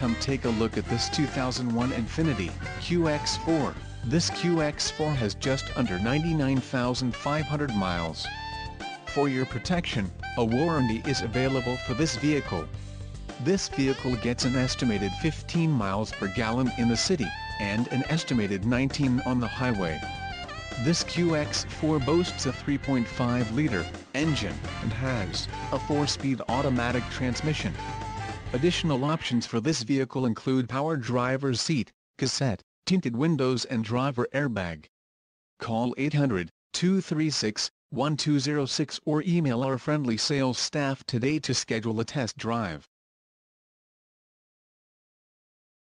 Come take a look at this 2001 Infiniti QX4. This QX4 has just under 99,500 miles. For your protection, a warranty is available for this vehicle. This vehicle gets an estimated 15 miles per gallon in the city, and an estimated 19 on the highway. This QX4 boasts a 3.5-liter engine and has a 4-speed automatic transmission. Additional options for this vehicle include power driver's seat, cassette, tinted windows and driver airbag. Call 800-236-1206 or email our friendly sales staff today to schedule a test drive.